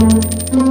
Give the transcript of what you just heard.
Música